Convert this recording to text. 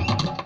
down.